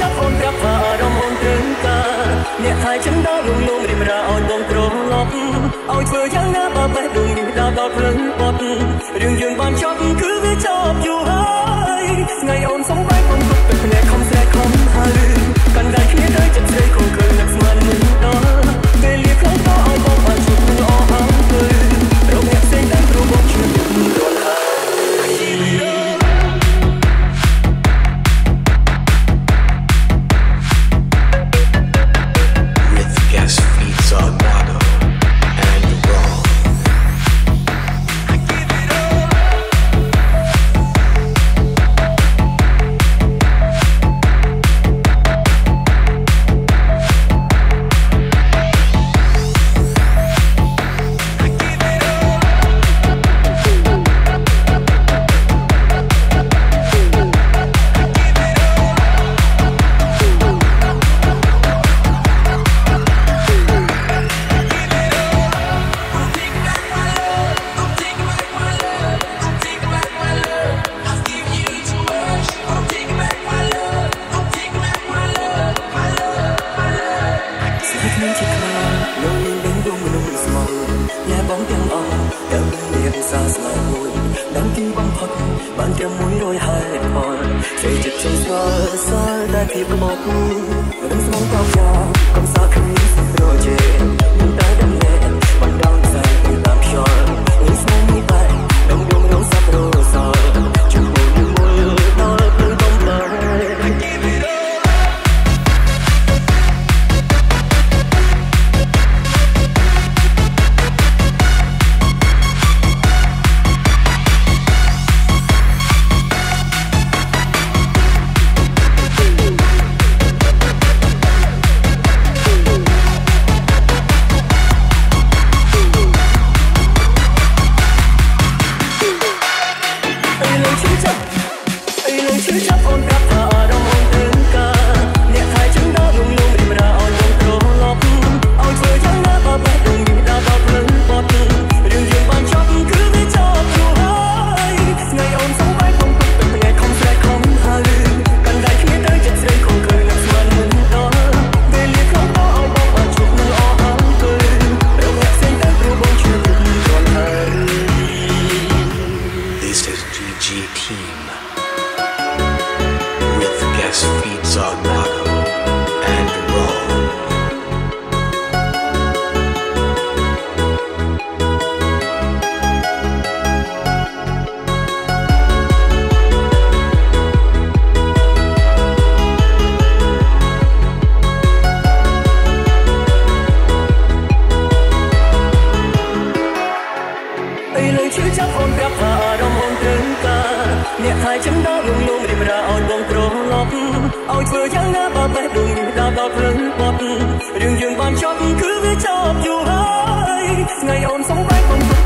ចាប់អូនប្រាប់ថាអារម្មណ៍អូនត្រឹមតាអ្នកហើយចឹងដល់លំលងរីមរាអូនបងត្រមឡប់ឲ្យធ្វើយ៉ាងណាបើបេះដូងនេះដល់ដល់ភ្លឹងបត់រឿងយើងបានចប់គឺវាចប់យូរហើយថ្ងៃអូនសំបែកបងទុកទឹកភ្នែកខំស្រែកខំហើយកាន់ដៃគ្នាទៅចិត្តស្រីវាសាស្លាមួយដល់ទីបំផុតបានតែមួយរយហើយផលសេចក្ដីចូលស្គាល់សារតែភាពក្បត់រំស្មងកោក pizza. ដល់ដួងនោមរីមរាអូនបងប្រឡប់ឲ្យធ្វើយ៉ាងណាបើបេះដូងនេះដល់ដល់ព្រឹងបត់រឿងយើងបានចប់គឺវាចប់យូរហើយថ្ងៃអូនសំបែកបង